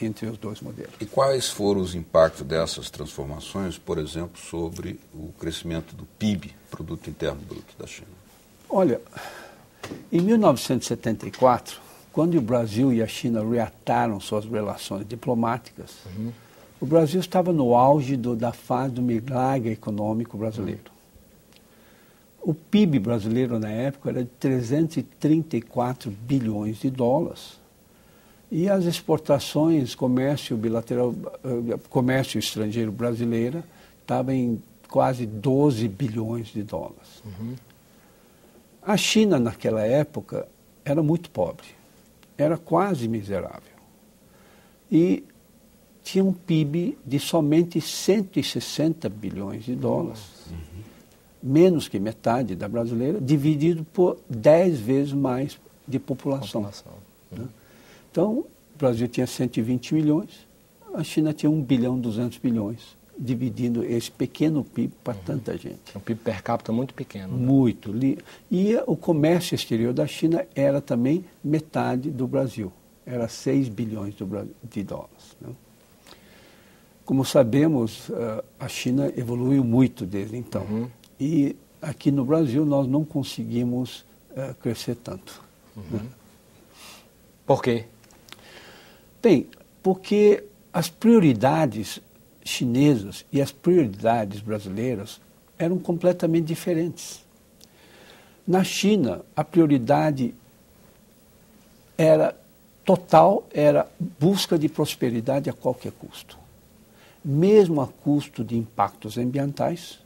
entre os dois modelos. E quais foram os impactos dessas transformações, por exemplo, sobre o crescimento do PIB, Produto Interno Bruto da China? Olha, em 1974, quando o Brasil e a China reataram suas relações diplomáticas, uhum. o Brasil estava no auge do, da fase do milagre econômico brasileiro. Uhum. O PIB brasileiro na época era de 334 bilhões de dólares. E as exportações, comércio bilateral, eh, comércio estrangeiro brasileiro, estava em quase 12 bilhões de dólares. Uhum. A China, naquela época, era muito pobre, era quase miserável. E tinha um PIB de somente 160 bilhões de dólares, uhum. menos que metade da brasileira, dividido por 10 vezes mais de população. população. Né? Então, o Brasil tinha 120 milhões, a China tinha 1 bilhão 200 milhões dividindo esse pequeno PIB para uhum. tanta gente. Um PIB per capita muito pequeno. Né? Muito. E o comércio exterior da China era também metade do Brasil. Era 6 bilhões de dólares. Né? Como sabemos, eh, a China evoluiu muito desde então. Uhum. E aqui no Brasil nós não conseguimos uh, crescer tanto. Uhum. Né? Por quê? Bem, porque as prioridades chinesas e as prioridades brasileiras eram completamente diferentes. Na China, a prioridade era total, era busca de prosperidade a qualquer custo. Mesmo a custo de impactos ambientais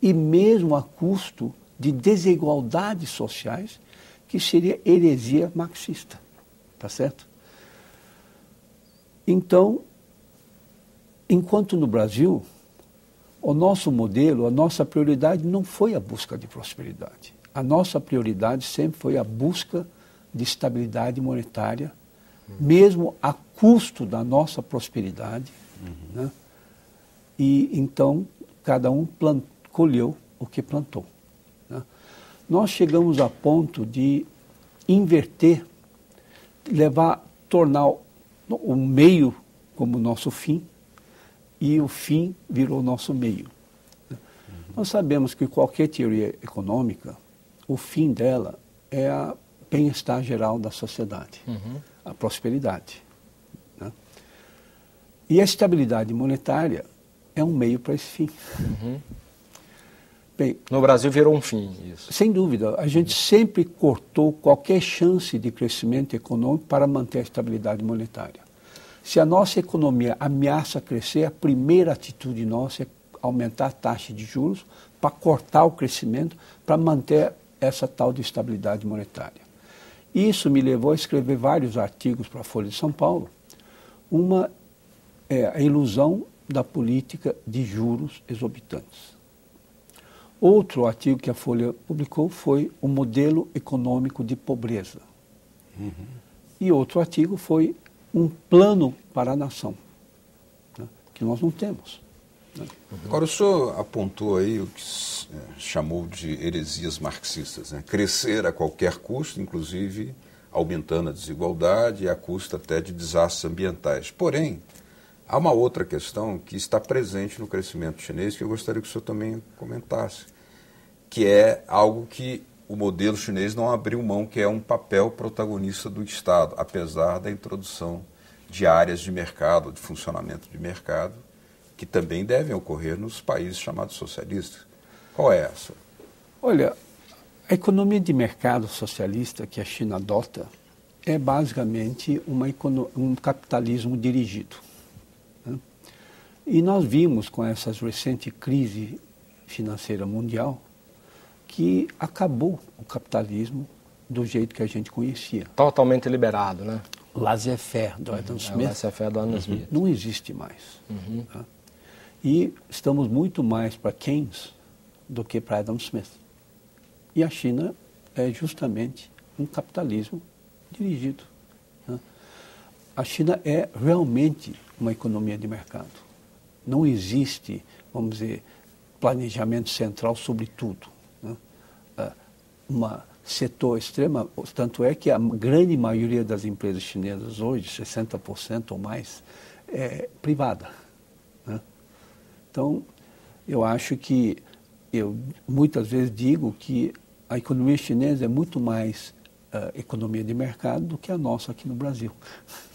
e mesmo a custo de desigualdades sociais, que seria heresia marxista. Tá certo? Então, Enquanto no Brasil, o nosso modelo, a nossa prioridade não foi a busca de prosperidade. A nossa prioridade sempre foi a busca de estabilidade monetária, uhum. mesmo a custo da nossa prosperidade. Uhum. Né? E então cada um plant, colheu o que plantou. Né? Nós chegamos a ponto de inverter, levar, tornar o meio como nosso fim e o fim virou o nosso meio. Uhum. Nós sabemos que qualquer teoria econômica, o fim dela é a bem-estar geral da sociedade, uhum. a prosperidade. Né? E a estabilidade monetária é um meio para esse fim. Uhum. Bem, no Brasil virou um fim isso. Sem dúvida. A gente sempre cortou qualquer chance de crescimento econômico para manter a estabilidade monetária. Se a nossa economia ameaça crescer, a primeira atitude nossa é aumentar a taxa de juros para cortar o crescimento, para manter essa tal de estabilidade monetária. Isso me levou a escrever vários artigos para a Folha de São Paulo. Uma é a ilusão da política de juros exorbitantes. Outro artigo que a Folha publicou foi o modelo econômico de pobreza. Uhum. E outro artigo foi um plano para a nação, né, que nós não temos. Né? Agora, o senhor apontou aí o que é, chamou de heresias marxistas, né? crescer a qualquer custo, inclusive aumentando a desigualdade e a custo até de desastres ambientais. Porém, há uma outra questão que está presente no crescimento chinês que eu gostaria que o senhor também comentasse, que é algo que o modelo chinês não abriu mão, que é um papel protagonista do Estado, apesar da introdução de áreas de mercado, de funcionamento de mercado, que também devem ocorrer nos países chamados socialistas. Qual é essa? Olha, a economia de mercado socialista que a China adota é basicamente uma, um capitalismo dirigido. Né? E nós vimos com essa recente crise financeira mundial que acabou o capitalismo do jeito que a gente conhecia. Totalmente liberado, né? Laissez-faire do Adam uhum. Smith. É, Laissez-faire do Adam uhum. Smith. Não existe mais. Uhum. Tá? E estamos muito mais para Keynes do que para Adam Smith. E a China é justamente um capitalismo dirigido. Né? A China é realmente uma economia de mercado. Não existe, vamos dizer, planejamento central sobre tudo uma setor extremo, tanto é que a grande maioria das empresas chinesas hoje, 60% ou mais, é privada. Né? Então, eu acho que, eu muitas vezes digo que a economia chinesa é muito mais uh, economia de mercado do que a nossa aqui no Brasil.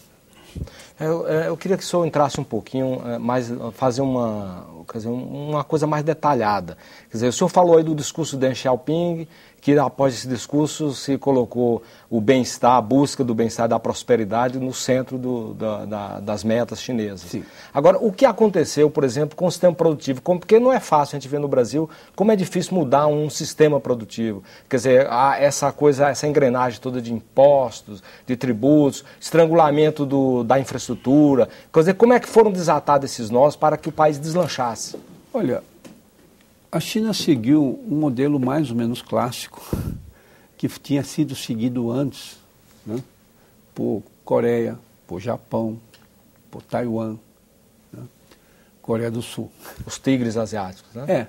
Eu, eu, queria que o senhor entrasse um pouquinho eh, mais, fazer uma, quer dizer, uma coisa mais detalhada. Quer dizer, o senhor falou aí do discurso de Deng Xiaoping, que após esse discurso se colocou o bem-estar, a busca do bem-estar da prosperidade no centro do, da, da, das metas chinesas. Sim. Agora, o que aconteceu, por exemplo, com o sistema produtivo? Como, porque não é fácil a gente ver no Brasil como é difícil mudar um sistema produtivo. Quer dizer, essa coisa, essa engrenagem toda de impostos, de tributos, estrangulamento do, da infraestrutura. Quer dizer, como é que foram desatados esses nós para que o país deslanchasse? Olha, a China seguiu um modelo mais ou menos clássico, que tinha sido seguido antes né, por Coreia, por Japão, por Taiwan, né, Coreia do Sul. Os tigres asiáticos, né? É.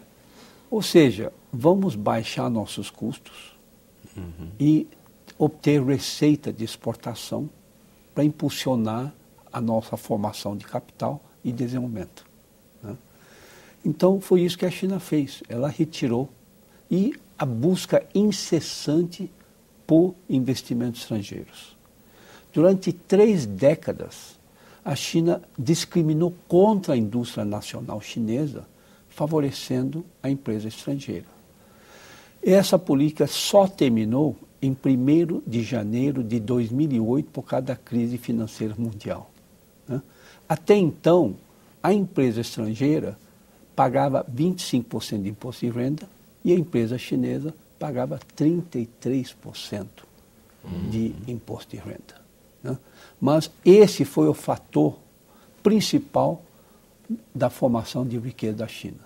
Ou seja, vamos baixar nossos custos uhum. e obter receita de exportação para impulsionar a nossa formação de capital e desenvolvimento. Então foi isso que a China fez. Ela retirou e a busca incessante por investimentos estrangeiros. Durante três décadas, a China discriminou contra a indústria nacional chinesa, favorecendo a empresa estrangeira. Essa política só terminou em 1 de janeiro de 2008 por causa da crise financeira mundial. Né? Até então, a empresa estrangeira pagava 25% de imposto de renda e a empresa chinesa pagava 33% de imposto de renda. Né? Mas esse foi o fator principal da formação de riqueza da China.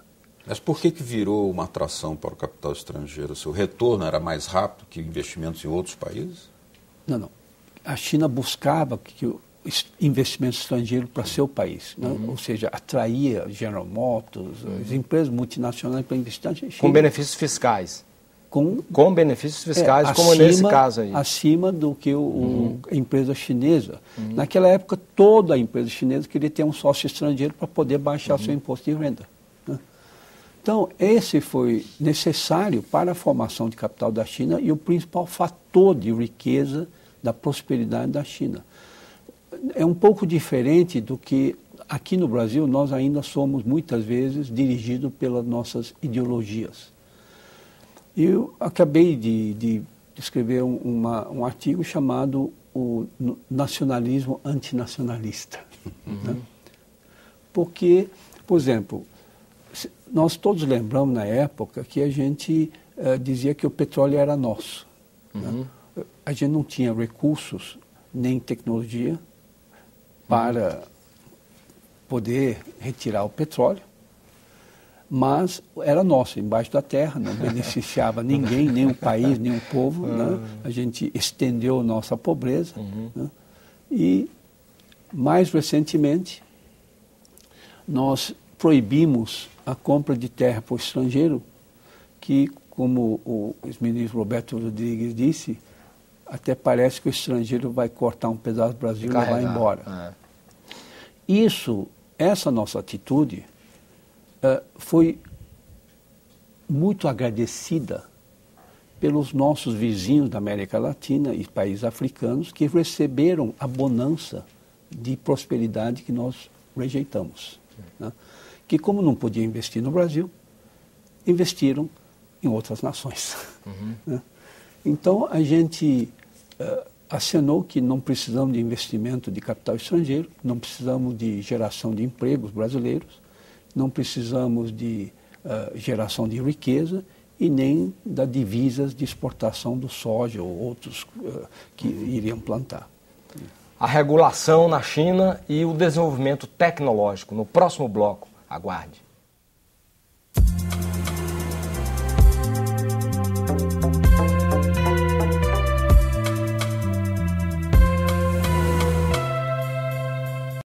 Mas por que, que virou uma atração para o capital estrangeiro? Seu retorno era mais rápido que investimentos em outros países? Não, não. A China buscava que investimento estrangeiro para seu país, né? uhum. ou seja, atraía General Motors, uhum. as empresas multinacionais para investir na China. Com benefícios fiscais. Com, com benefícios fiscais, é, como acima, nesse caso aí. Acima do que o, uhum. a empresa chinesa. Uhum. Naquela época, toda a empresa chinesa queria ter um sócio estrangeiro para poder baixar seu uhum. imposto de renda. Né? Então, esse foi necessário para a formação de capital da China e o principal fator de riqueza da prosperidade da China é um pouco diferente do que aqui no Brasil nós ainda somos muitas vezes dirigidos pelas nossas ideologias. Eu acabei de, de escrever um, uma, um artigo chamado o nacionalismo antinacionalista. Uhum. Né? Porque, por exemplo, nós todos lembramos na época que a gente uh, dizia que o petróleo era nosso. Né? Uhum. Né? A gente não tinha recursos nem tecnologia para poder retirar o petróleo, mas era nosso, embaixo da terra, não beneficiava ninguém, nem o país, nem o povo. Né? A gente estendeu nossa pobreza. Uhum. Né? E, mais recentemente, nós proibimos a compra de terra para o estrangeiro, que, como o ex-ministro Roberto Rodrigues disse, até parece que o estrangeiro vai cortar um pedaço do Brasil e vai embora. É. Isso, essa nossa atitude uh, foi muito agradecida pelos nossos vizinhos da América Latina e países africanos que receberam a bonança de prosperidade que nós rejeitamos. Né? Que, como não podia investir no Brasil, investiram em outras nações. Uhum. Né? Então, a gente uh, acenou que não precisamos de investimento de capital estrangeiro, não precisamos de geração de empregos brasileiros, não precisamos de uh, geração de riqueza e nem da divisas de exportação do soja ou outros uh, que iriam plantar. A regulação na China e o desenvolvimento tecnológico. No próximo bloco, aguarde.